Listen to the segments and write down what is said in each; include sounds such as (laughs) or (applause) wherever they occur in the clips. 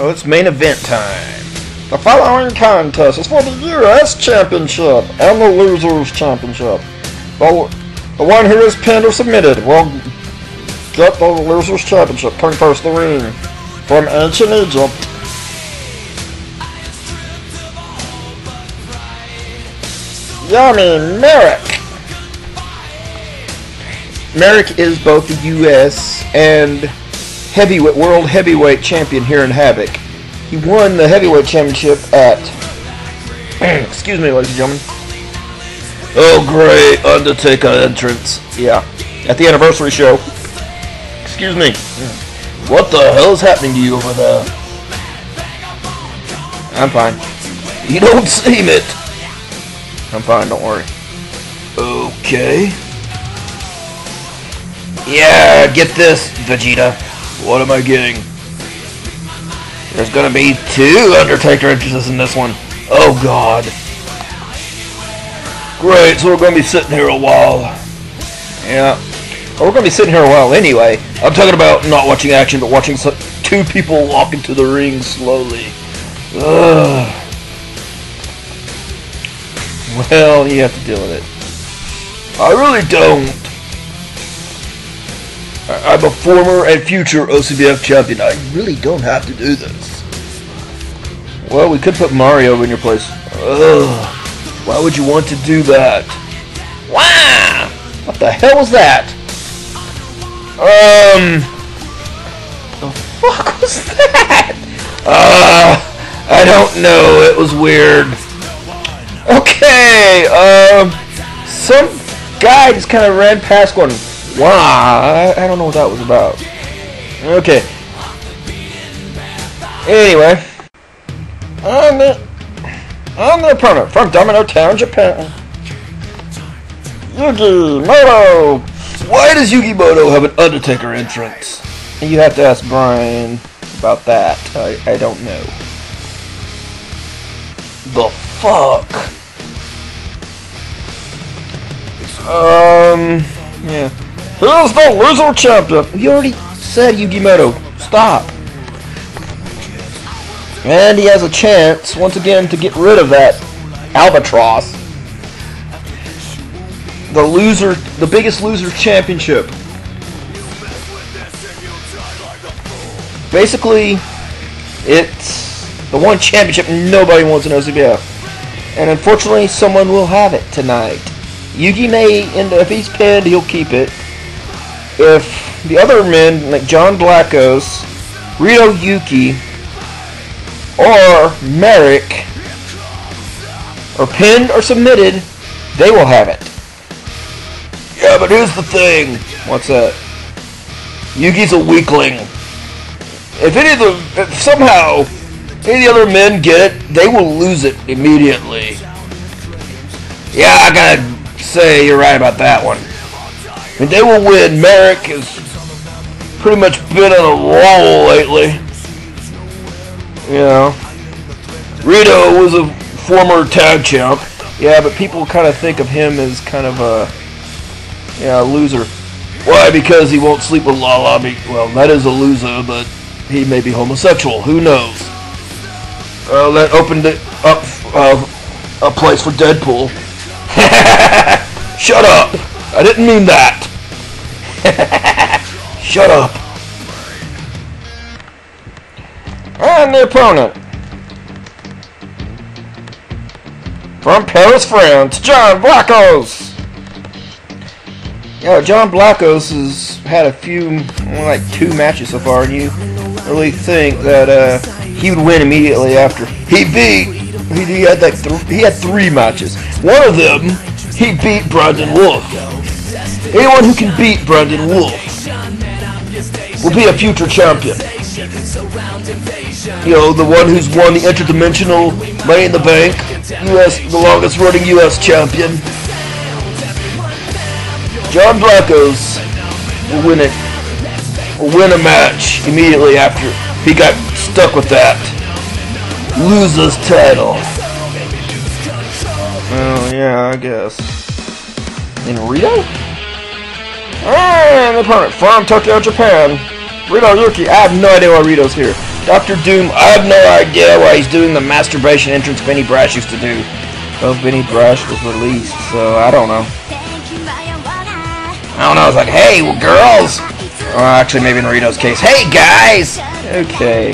Oh, it's main event time. The following contest is for the U.S. Championship and the Losers Championship. The, the one who is pinned or submitted will get the Losers Championship. Coming first, the ring from ancient Egypt. Yummy Merrick. Merrick is both the U.S. and heavyweight world heavyweight champion here in Havoc. He won the heavyweight championship at (clears throat) excuse me, ladies and gentlemen. Oh great Undertaker entrance. Yeah. At the anniversary show. Excuse me. What the hell is happening to you over there? I'm fine. You don't seem it. I'm fine, don't worry. Okay. Yeah, get this, Vegeta. What am I getting? There's gonna be two Undertaker entrances in this one. Oh god. Great, so we're gonna be sitting here a while. Yeah. Well, we're gonna be sitting here a while anyway. I'm talking about not watching action, but watching two people walk into the ring slowly. Ugh. Well, you have to deal with it. I really don't. I'm a former and future OCBF champion. I really don't have to do this. Well, we could put Mario in your place. Ugh. Why would you want to do that? Wow! What the hell was that? Um... The fuck was that? Uh, I don't know. It was weird. Okay, um... Some guy just kind of ran past one. Wow, I, don't know what that was about. Okay. Anyway. I'm the, I'm the opponent from Domino Town, Japan. Yugi Moto! Why does Yugi Moto have an Undertaker entrance? You have to ask Brian about that. I, I don't know. The fuck? Um, yeah. Here's the loser champion. You already said Yugimoto. Stop. And he has a chance once again to get rid of that albatross. The loser, the biggest loser championship. Basically, it's the one championship nobody wants in OCBF. And unfortunately, someone will have it tonight. Yugi may, end if he's pinned, he'll keep it if the other men, like John Blackos, Rito Yuki, or Merrick, are pinned or submitted, they will have it. Yeah, but here's the thing. What's that? Yuki's a weakling. If any of the, if somehow any of the other men get it, they will lose it immediately. Yeah, I gotta say you're right about that one. And they will win. Merrick has pretty much been on a roll lately. You know. Rito was a former tag champ. Yeah, but people kind of think of him as kind of a yeah, loser. Why? Because he won't sleep with Lala. Well, that is a loser, but he may be homosexual. Who knows? Uh, that opened it up uh, a place for Deadpool. (laughs) Shut up! I didn't mean that. (laughs) Shut up. And the opponent. From Paris, France, John Blackos. Yeah, John Blackos has had a few, like two matches so far, and you really think that uh, he would win immediately after he beat. He, he had like th he had three matches. One of them, he beat Brandon Wolf. Anyone who can beat Brandon Wolf will be a future champion. You know, the one who's won the interdimensional Money in the Bank, US, the longest running US champion. John Blackos will win it, will win a match immediately after he got stuck with that. Loses title. Well, yeah, I guess. In Rito? And the opponent from Tokyo, Japan, Rito Yuki. I have no idea why Rito's here. Dr. Doom, I have no idea why he's doing the masturbation entrance Benny Brash used to do. Well, Benny Brash was released, so I don't know. I don't know, it's like, hey, well, girls! Well, actually, maybe in Rito's case, hey, guys! Okay.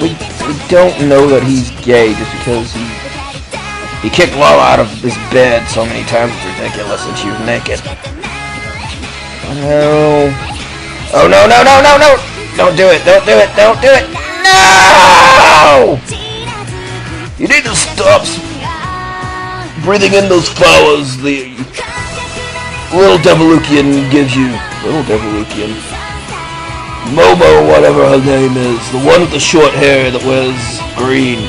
We, we don't know that he's gay just because he he kicked Lala out of his bed so many times it's ridiculous and she was naked. Oh, no. Oh no no no no no! Don't do it! Don't do it! Don't do it! No! You need to stop breathing in those flowers the little Devilukian gives you. Little Devilukian. Momo, whatever her name is. The one with the short hair that wears green.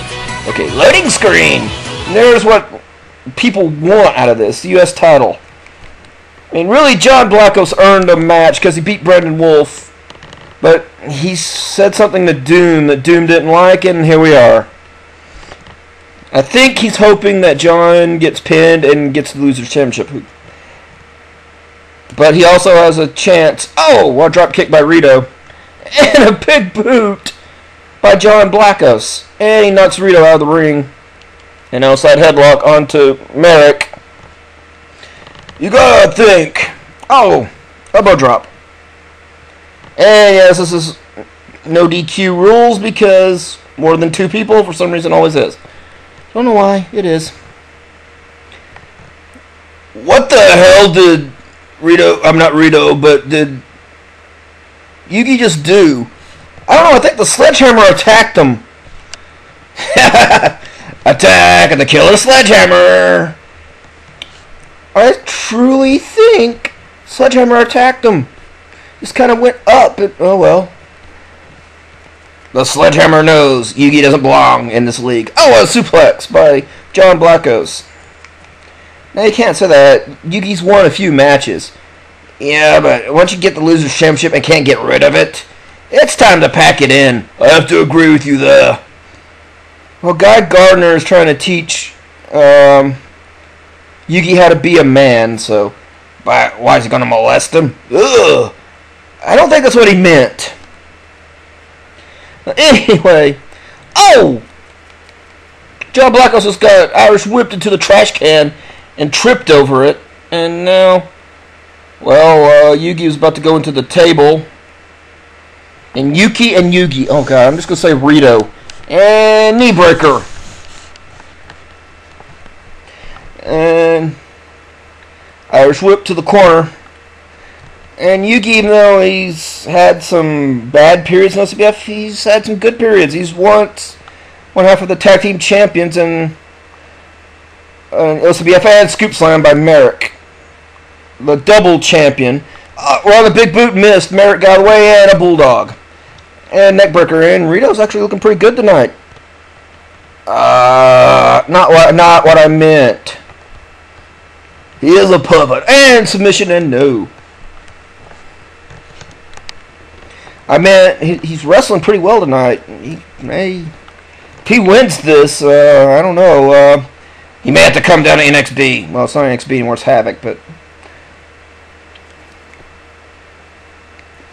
Okay, loading screen! There's what people want out of this, the U.S. title. I mean, really, John Blackos earned a match because he beat Brandon Wolf. But he said something to Doom that Doom didn't like, and here we are. I think he's hoping that John gets pinned and gets the Loser's Championship. But he also has a chance. Oh, a drop kick by Rito. (laughs) And a big boot by John Blackos. And he knocks Rito out of the ring. An outside headlock onto Merrick. You gotta think. Oh, elbow drop. And yes, this is no DQ rules because more than two people for some reason always is. Don't know why. It is. What the hell did Rito? I'm not Rito, but did Yugi just do? I don't know. I think the sledgehammer attacked him. (laughs) Attack and the killer sledgehammer! I truly think Sledgehammer attacked him. Just kind of went up. Oh well. The Sledgehammer knows Yugi doesn't belong in this league. Oh, a suplex by John Blackos. Now you can't say that. Yugi's won a few matches. Yeah, but once you get the Loser's Championship and can't get rid of it, it's time to pack it in. I have to agree with you there. Well, Guy Gardner is trying to teach um, Yugi how to be a man, so why, why is he going to molest him? Ugh! I don't think that's what he meant. (laughs) Anyway, oh! John Blackos just got Irish whipped into the trash can and tripped over it, and now, well, uh, Yugi was about to go into the table, and Yuki and Yugi, oh god, I'm just to say Rito and knee breaker. And Irish whip to the corner. And Yugi, even though he's had some bad periods in OCBF, he's had some good periods. He's once one half of the tag team champions in uh, OCBF and Scoop Slam by Merrick. The double champion. Uh, well, the big boot missed. Merrick got away and a bulldog and neckbreaker. in. Rito's actually looking pretty good tonight. Uh, not what not what I meant. He is a puppet and submission and no. I meant he, he's wrestling pretty well tonight. He may if he wins this, uh, I don't know. Uh, he may have to come down to NXT. Well, it's not NXT anymore. It's Havoc, but.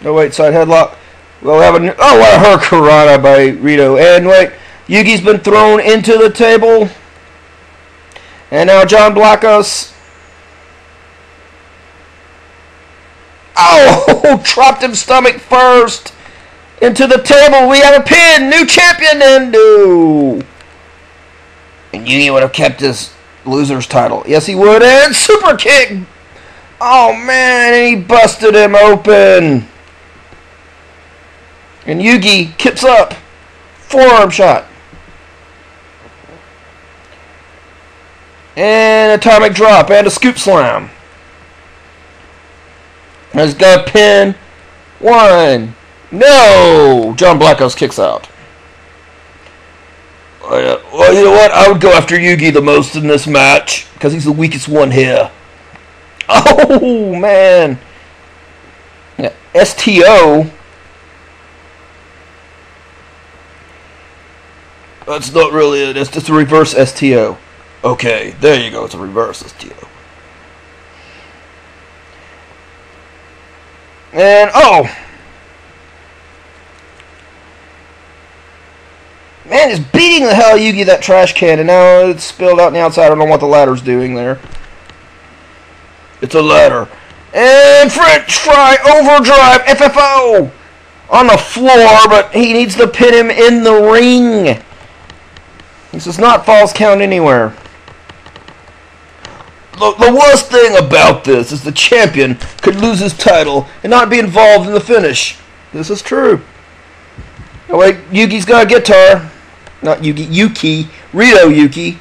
No wait, side headlock. We'll have a oh what a hurricanrana by Rito. And wait, Yugi's been thrown into the table. And now John Blackos. Oh, (laughs) dropped him stomach first into the table. We have a pin, new champion, and no. And Yugi would have kept his loser's title. Yes, he would. And super kick. Oh man, and he busted him open. And Yugi kips up. Forearm shot. And atomic drop and a scoop slam. Has got pin. One. No! John Blackos kicks out. Oh, well, you know what? I would go after Yugi the most in this match because he's the weakest one here. (laughs) Oh, man. Yeah, STO That's not really it. It's just a reverse STO. Okay, there you go. It's a reverse STO. And, oh! Man is beating the hell out of Yugi that trash can, and now it's spilled out on the outside. I don't know what the ladder's doing there. It's a ladder. And French Fry Overdrive FFO on the floor, but he needs to pin him in the ring. This is not false count anywhere. The, the worst thing about this is the champion could lose his title and not be involved in the finish. This is true. Oh wait, Yuki's got a guitar. Not Yuki, Yuki. Rito Yuki.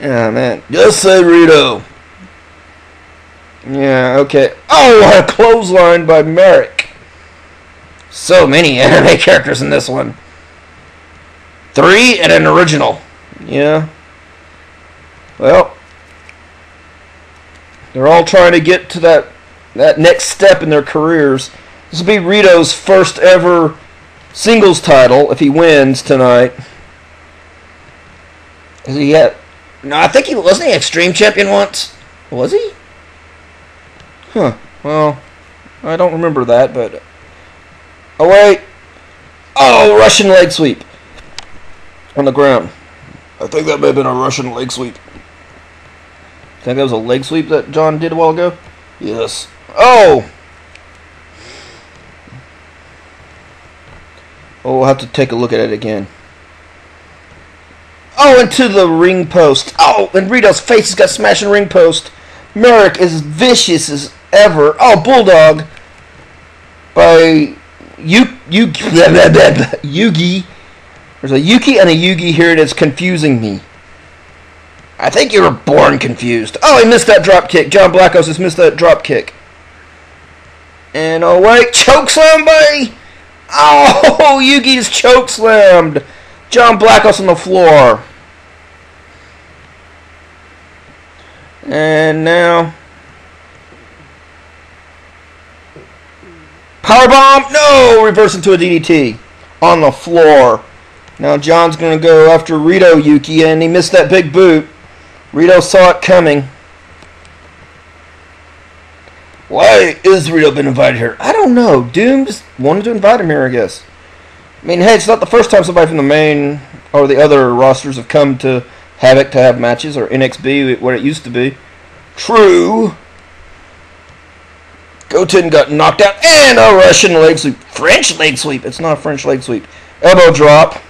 Yeah, man. Just say Rito. Yeah, okay. Oh, a clothesline by Merrick. So many (laughs) anime characters in this one. Three and an original. Yeah. Well, they're all trying to get to that that next step in their careers. This will be Rito's first ever singles title if he wins tonight. Is he yet? No, I think he wasn't he Extreme Champion once. Was he? Huh. Well, I don't remember that, but oh wait. Oh, Russian leg sweep on the ground. I think that may have been a Russian leg sweep. Think that was a leg sweep that John did a while ago? Yes. Oh! Oh, we'll have to take a look at it again. Oh, into the ring post. Oh, and Rito's face has got smashing ring post. Merrick is vicious as ever. Oh, Bulldog by Yu, Yu, (laughs) Yugi. There's a Yuki and a Yugi here and it's confusing me. I think you were born confused. Oh, he missed that drop kick. John Blackos has missed that drop kick. And oh wait, choke somebody! Oh, (laughs) Yugi is choke slammed. John Blackos on the floor. And now Powerbomb! No! Reverse into a DDT. On the floor. Now John's going to go after Rito Yuki, and he missed that big boot. Rito saw it coming. Why is Rito been invited here? I don't know. Doom just wanted to invite him here, I guess. I mean, hey, it's not the first time somebody from the main or the other rosters have come to Havoc to have matches, or NXT, what it used to be. True. Goten got knocked out, and a Russian leg sweep. French leg sweep. It's not a French leg sweep. Elbow drop.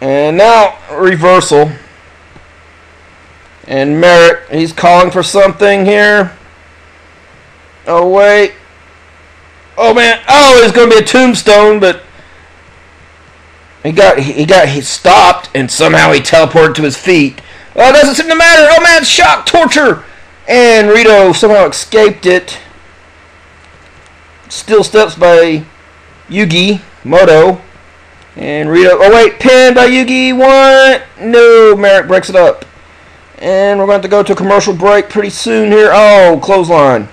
And now, reversal. And Merrick, he's calling for something here. Oh, wait. Oh, man. Oh, it's going to be a tombstone, but... He got he got he stopped and somehow he teleported to his feet. Oh, it doesn't seem to matter. Oh man, shock, torture. And Rito somehow escaped it. Still steps by Yugi Moto. And Rito. Oh, wait. Pinned by Yugi. One. No. Merrick breaks it up. And we're going to, to go to a commercial break pretty soon here. Oh, clothesline.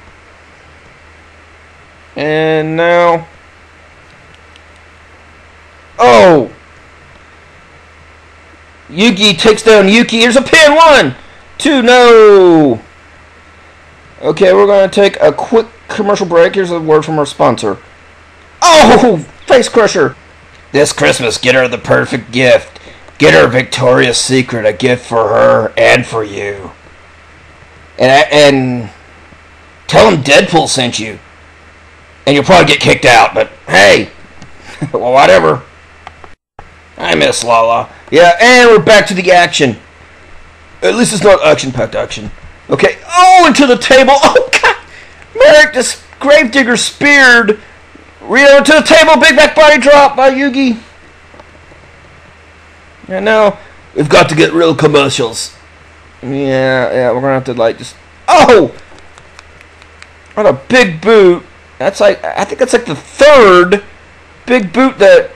And now. Oh. Yugi takes down Yuki. Here's a pin. One. Two. No. Okay, we're going to take a quick commercial break. Here's a word from our sponsor. Oh, Face Crusher. This Christmas, get her the perfect gift. Get her Victoria's Secret, a gift for her and for you. And and tell him Deadpool sent you. And you'll probably get kicked out, but hey, (laughs) well, whatever. I miss Lala. Yeah, and we're back to the action. At least it's not action-packed action. Okay. Oh, into the table. (laughs) Oh, God. Merrick, this Gravedigger speared Rito to the table. Big back body drop by Yugi. And now we've got to get real commercials. Yeah, yeah, we're gonna have to like just. Oh, what a big boot! That's like I think that's like the third big boot that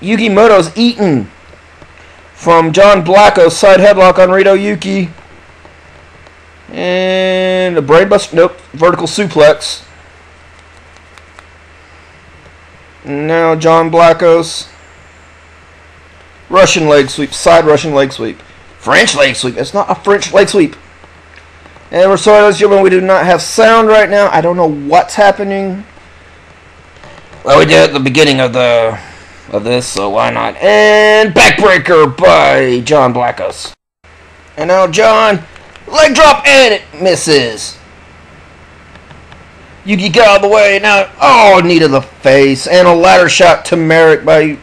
Yugi Moto's eaten from John Blacko's side headlock on Rito Yuki. And a brainbuster. Nope. Vertical suplex. Now John Blackos. Russian leg sweep. Side Russian leg sweep. French leg sweep. It's not a French leg sweep. And we're sorry, ladies and gentlemen, we do not have sound right now. I don't know what's happening. Well, we did at the beginning of the of this, so why not? And backbreaker by John Blackos. And now John, leg drop, and it misses. Yugi got out of the way. Now, oh, knee to the face, and a ladder shot to Merrick by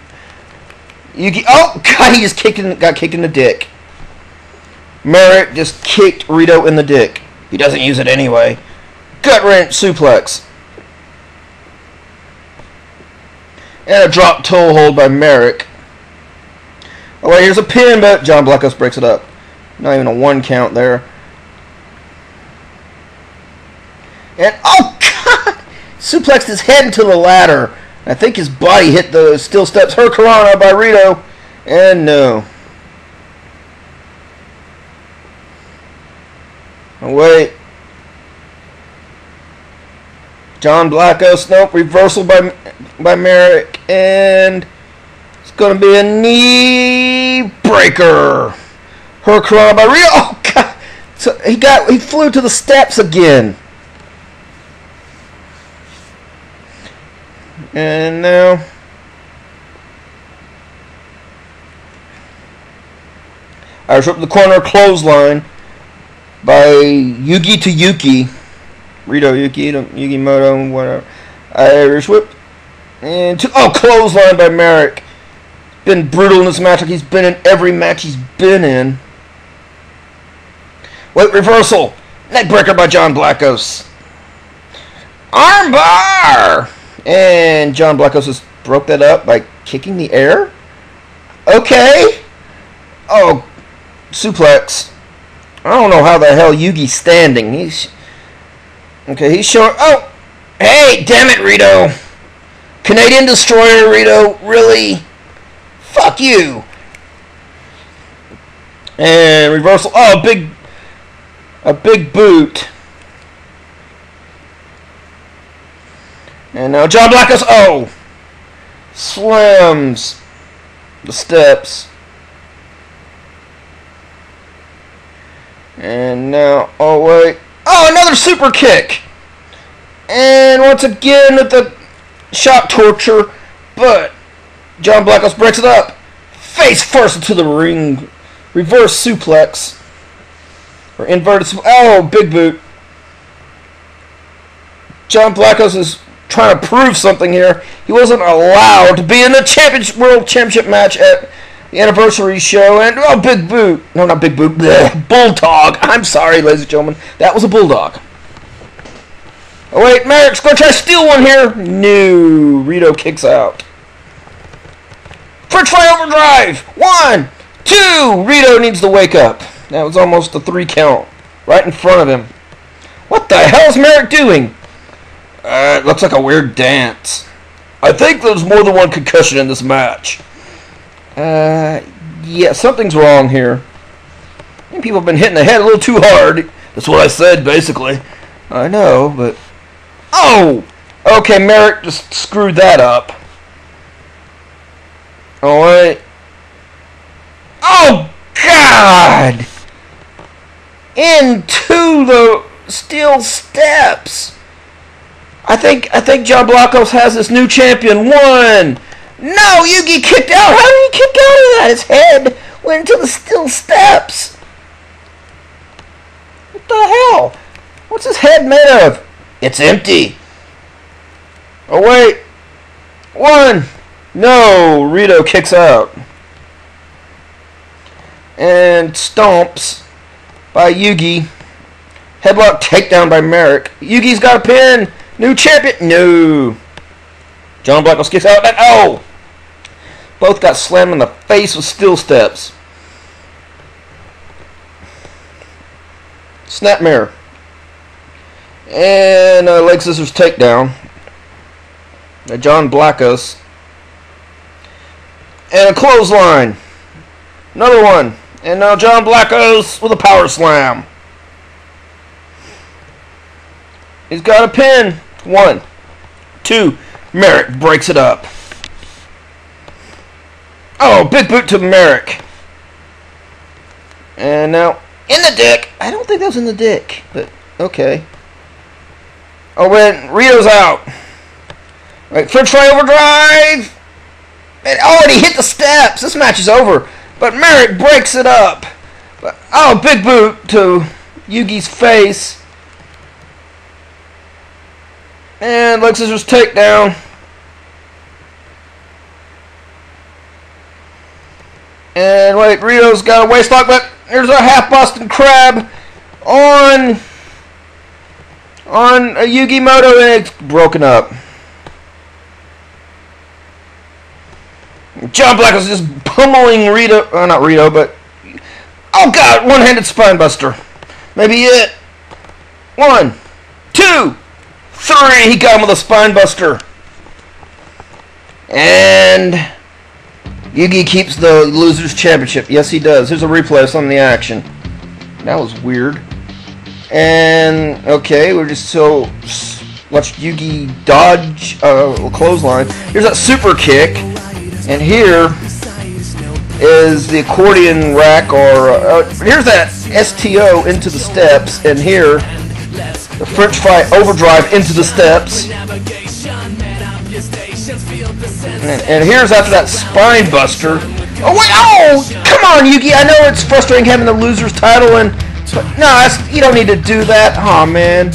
Yugi. Oh, (laughs) God, he just kicked got kicked in the dick. Merrick just kicked Rito in the dick. He doesn't use it anyway. Gut wrench suplex. And a drop toe hold by Merrick. Oh, wait, here's a pin, but John Blackos breaks it up. Not even a one count there. And, oh, God! Suplexed his head into the ladder. I think his body hit the steel steps. Hurricanrana by Rito. And no. Oh, wait. John Blackos. Nope. Reversal by by Merrick. And it's going to be a knee breaker. Hurricanrana by Rito. Oh, God. So he got he flew to the steps again. And now Irish up the corner clothesline by Yugi to Yuki. Rito Yuki, Yugi Moto, whatever. Irish whip. And to, oh, clothesline by Merrick. Been brutal in this match like he's been in every match he's been in. Wait, reversal. Neckbreaker by John Blackos. Armbar! And John Blackos just broke that up by kicking the air? Okay. Oh, suplex. I don't know how the hell Yugi's standing. He's okay. He's showing. Oh, hey, damn it, Rito. Canadian Destroyer, Rito. Really? Fuck you. And reversal. Oh, big, a big boot. And now John Blackos. Oh, slams the steps. And now, oh wait. Oh, another super kick! And once again with the shock torture, but John Blackos breaks it up. Face first into the ring. Reverse suplex. Or inverted Oh, big boot. John Blackos is trying to prove something here. He wasn't allowed to be in the championship, World Championship match at the anniversary show, and oh, Big Boot. No, not Big Boot. Bleh, bulldog. I'm sorry, ladies and gentlemen. That was a bulldog. Oh, wait, Merrick's to try to steal one here. No. Rito kicks out. French fry overdrive. One, two. Rito needs to wake up. That was almost a three count. Right in front of him. What the hell is Merrick doing? Uh, it looks like a weird dance. I think there's more than one concussion in this match. Uh, yeah, something's wrong here. People have been hitting the head a little too hard. That's what I said, basically. I know, but... Oh! Okay, Merrick just screwed that up. Wait. Oh, God! Into the steel steps! I think I think John Blackos has this new champion. One, no, you get kicked out. How did he kick out of that? His head went into the steel steps. What the hell? What's his head made of? It's empty. Oh, wait. One. No, Rito kicks out. And stomps by Yugi. Headlock takedown by Merrick. Yugi's got a pin. New champion. No. John Blackos kicks out. Oh, and, oh! Both got slammed in the face with steel steps. Snapmare. And a leg scissors takedown. A John Blackos. And a clothesline. Another one. And now John Blackos with a power slam. He's got a pin. One. Two. Merrick breaks it up. Oh, big boot to Merrick. And now, in the dick. I don't think that was in the dick, but okay. Oh, when Rito's out. Right, French fry overdrive. It already hit the steps. This match is over. But Merrick breaks it up. Oh, big boot to Yugi's face. And Leg Scissors takedown. And wait, Rito's got a waist lock, but there's a half Boston crab on on a Yugi Muto and it's broken up. John Black is just pummeling Rito, uh, not Rito, but oh god, one-handed spinebuster. Maybe it. One, two, three. He got him with a spinebuster. And Yugi keeps the losers championship. Yes, he does. Here's a replay of some of the action. That was weird. And okay, we're just so watch Yugi dodge uh, clothesline. Here's that super kick, and here is the accordion rack, or uh, here's that STO into the steps, and here the French fry overdrive into the steps. And, and here's after that spine buster. Oh wait! Oh, come on, Yugi! I know it's frustrating having the loser's title and but no, you don't need to do that. Oh man.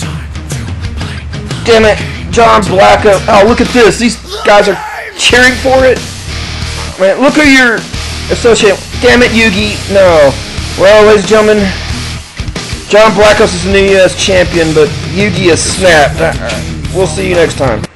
Damn it. John Blacko. Oh, look at this. These guys are cheering for it. Man, look who you're associating. Damn it, Yugi. No. Well, ladies and gentlemen, John Blackos is the new U.S. champion, but Yugi is snapped. We'll see you next time.